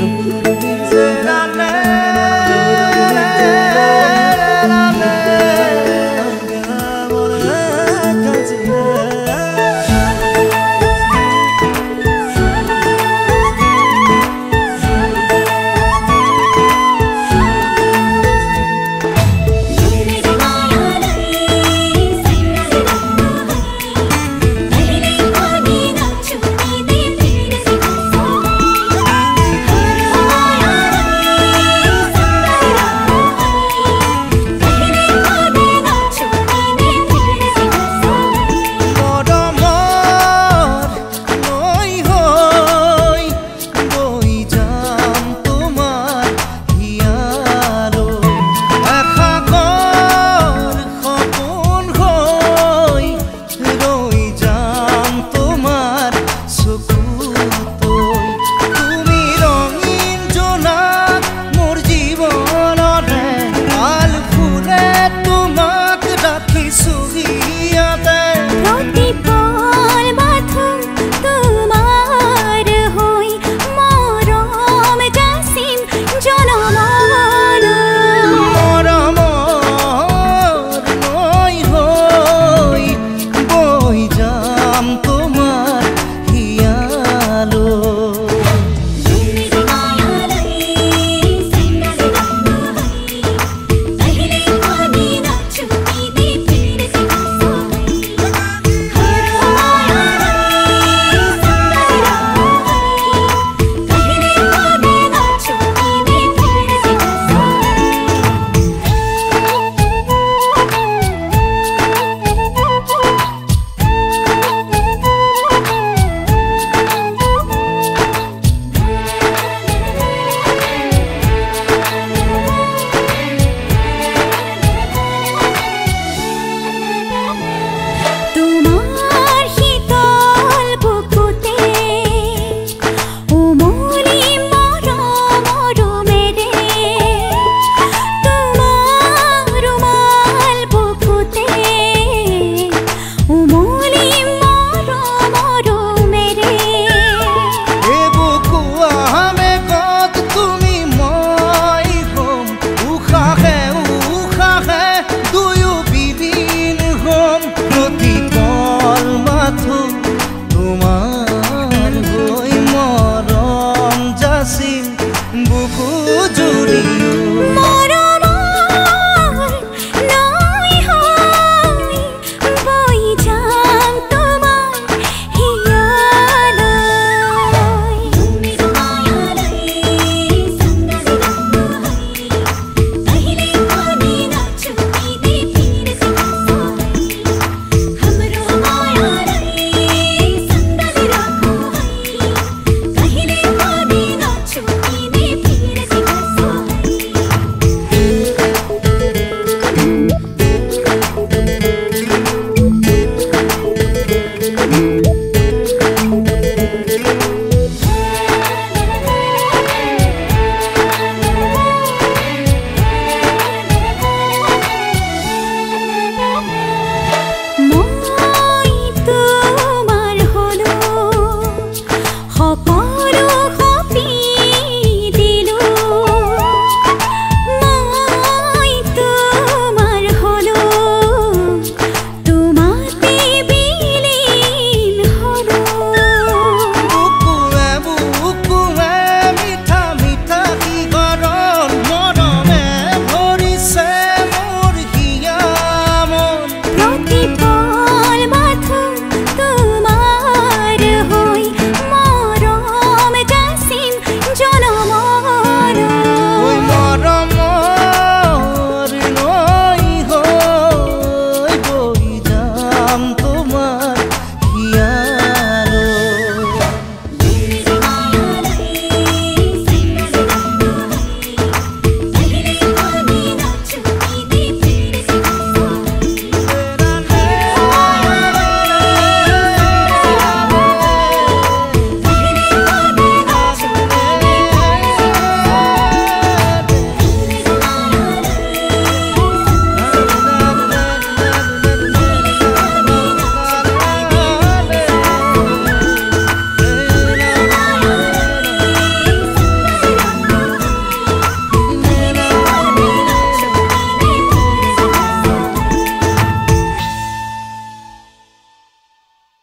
beijo. así. upon